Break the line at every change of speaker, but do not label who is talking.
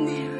Mary.